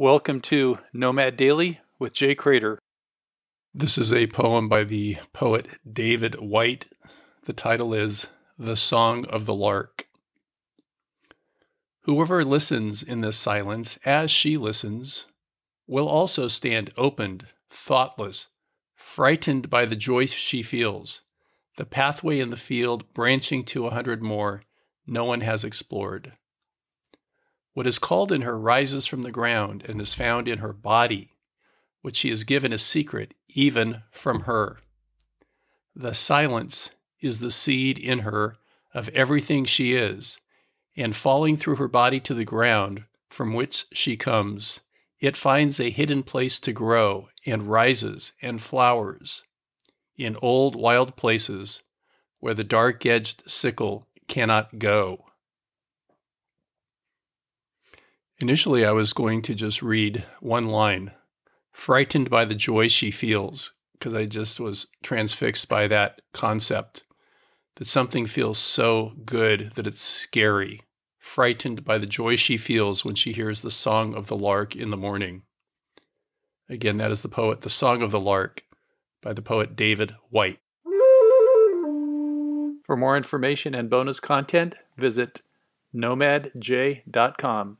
Welcome to Nomad Daily with Jay Cradeur. This is a poem by the poet David Whyte. The title is The Song of the Lark. Whoever listens in this silence, as she listens, will also stand opened, thoughtless, frightened by the joy she feels, the pathway in the field branching to a hundred more no one has explored. What is called in her rises from the ground and is found in her body, which she is given as secret even from her. The silence is the seed in her of everything she is, and falling through her body to the ground from which she comes, it finds a hidden place to grow and rises and flowers in old wild places where the dark edged sickle cannot go. Initially, I was going to just read one line, frightened by the joy she feels, because I just was transfixed by that concept that something feels so good that it's scary, frightened by the joy she feels when she hears the song of the lark in the morning. Again, that is the poet, The Song of the Lark, by the poet David Whyte. For more information and bonus content, visit nomadjay.com.